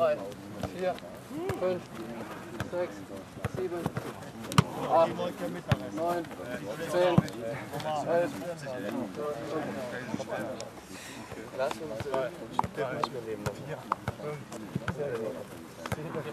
drei, vier, fünf, sechs, sieben, acht, neun, zehn, elf. Lass uns äh, nicht mehr leben.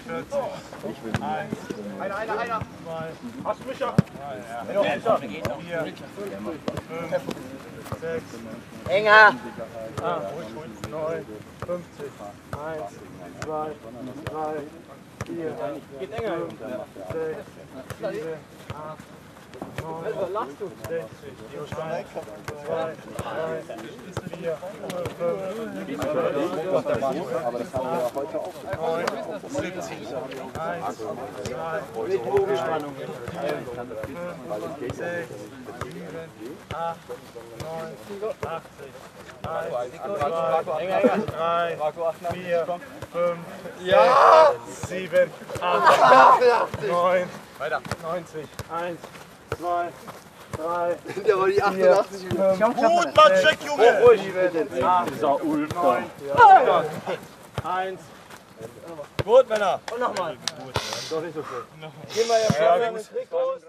ich bin nur mit 16, komm, 17, 18, 19, 20, 21, 22, Einer, einer, einer. Hast du mich ja? Enger! 9, 50, 1, 2, 3, 4, geht enger, 5, 6, 7, 8, 9, lachst du? 60, 2, 3, 4, 5, Aber das haben wir ja heute auch. 9, 70, 1, 2, Mit Bogenspannung. 5, 6, 7, 8, 9, 80, 1, 2, 3, 4, 5, ja. 7, 8, 9, 90, 1, 2, 3, Der war die 88 5, Gut, Mann, check, Junge! Ruhig, 7, 8, Dieser Ulf da. 9, 1, Gut, Männer. Und nochmal. doch nicht so schön. Gehen wir jetzt Ja, gut. mit Trikots.